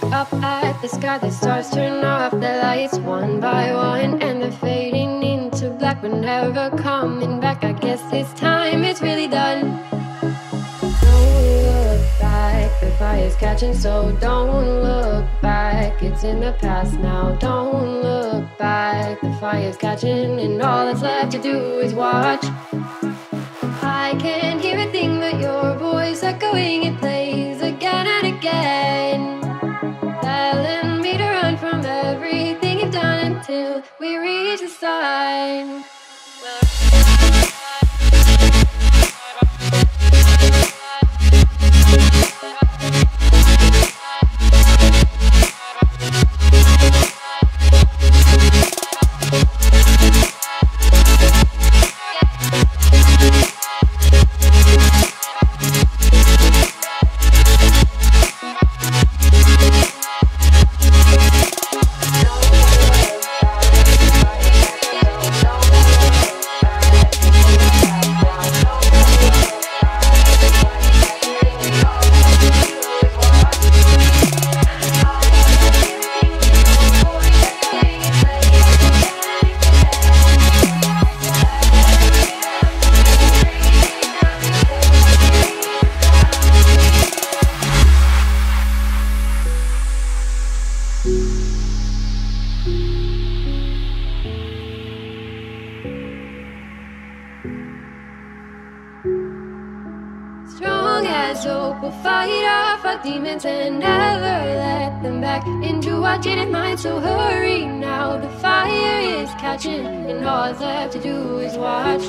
look up at the sky, the stars turn off the lights one by one, and they're fading into black, but never coming back. I guess this time it's really done. Don't look back, the fire's catching, so don't look back. It's in the past now. Don't look back, the fire's catching, and all that's left to do is watch. I can't hear a thing but your voice echoing in plays until we reach the sign. Strong as we'll fight off our demons and never let them back into our jaded mind. So hurry now, the fire is catching, and all that's left to do is watch.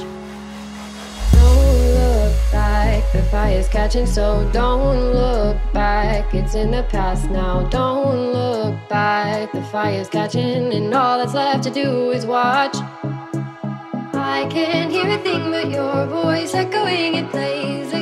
Don't look back, the fire's catching, so don't look back. It's in the past now. Don't look back, the fire's catching, and all that's left to do is watch. I can't hear a thing but your voice echoing in plays